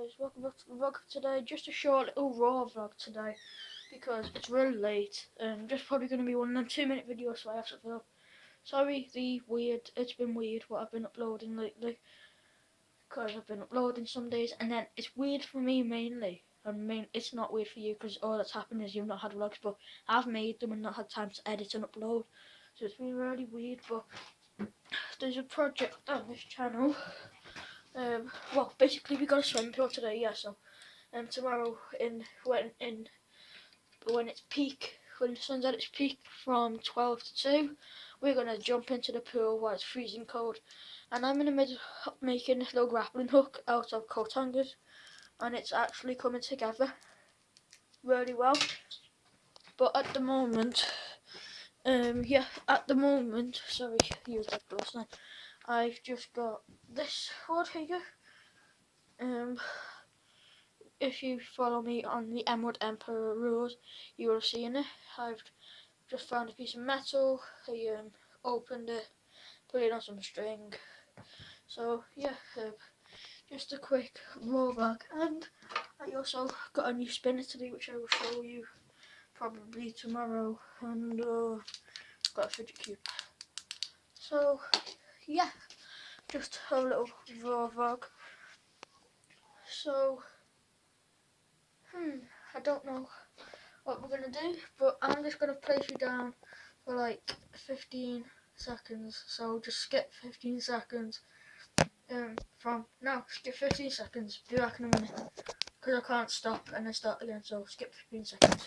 guys, welcome back to the vlog today. Just a short little raw vlog today because it's really late and just probably going to be one of them two minute videos so I have to film. Sorry the weird, it's been weird what I've been uploading lately because I've been uploading some days and then it's weird for me mainly. I mean, it's not weird for you because all that's happened is you've not had vlogs but I've made them and not had time to edit and upload. So it's been really weird but there's a project on this channel um, well, basically we got a swimming pool today, yeah. So, um, tomorrow in when in when it's peak, when the sun's at its peak from twelve to two, we're gonna jump into the pool while it's freezing cold. And I'm in the middle of making a little grappling hook out of coat hangers, and it's actually coming together really well. But at the moment, um, yeah, at the moment, sorry, use that gloves now. I've just got this wood here. Um, if you follow me on the Emerald Emperor rules, you will have seen it. I've just found a piece of metal. I um, opened it, put it on some string. So yeah, uh, just a quick roll back. And I also got a new spinner today, which I will show you probably tomorrow. And uh, got a fidget cube. So yeah, just a little vlog. So, hmm, I don't know what we're going to do, but I'm just going to place you down for like 15 seconds. So just skip 15 seconds um, from, no, skip 15 seconds, be back in a minute. Because I can't stop and then start again, so skip 15 seconds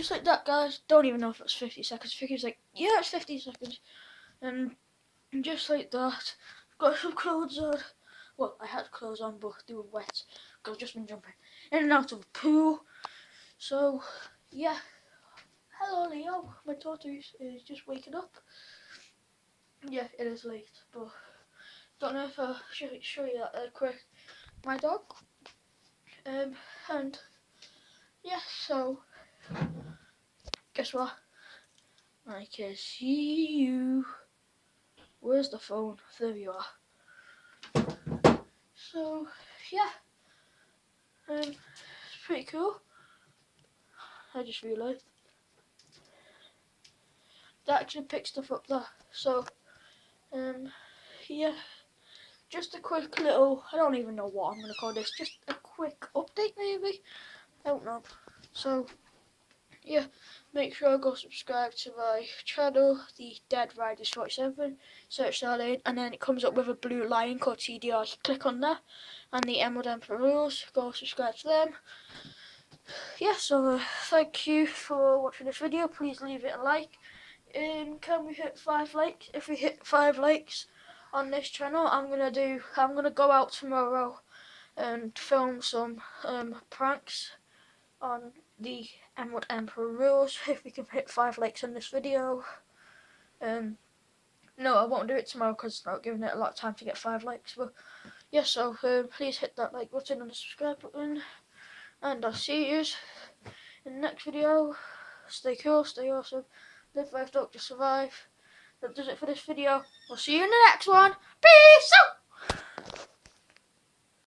Just like that, guys. Don't even know if it's 50 seconds. Figure's like, yeah, it's 50 seconds. And just like that, got some clothes on. Well, I had clothes on, but they were wet. Because I've just been jumping in and out of the pool. So, yeah. Hello, Leo. My tortoise is just waking up. Yeah, it is late, but don't know if I'll show, show you that uh, quick. My dog. Um, and yeah, so guess what? I can see you. Where's the phone? There you are. So yeah, um, it's pretty cool. I just realised that actually picks stuff up there. So um, yeah, just a quick little. I don't even know what I'm gonna call this. Just a quick update, maybe. I don't know. So yeah, make sure to go subscribe to my channel, the Dead Riders 47, search that in, and then it comes up with a blue lion called TDR, click on that, and the Emerald Emperor rules, go subscribe to them. Yeah, so uh, thank you for watching this video, please leave it a like, and um, can we hit 5 likes? If we hit 5 likes on this channel, I'm gonna do, I'm gonna go out tomorrow and film some um, pranks on the Emerald Emperor rules. If we can hit five likes on this video. Um, no, I won't do it tomorrow because it's not giving it a lot of time to get five likes. But yeah, so um, please hit that like button and the subscribe button. And I'll see you in the next video. Stay cool, stay awesome. Live life, just survive. That does it for this video. We'll see you in the next one. Peace out!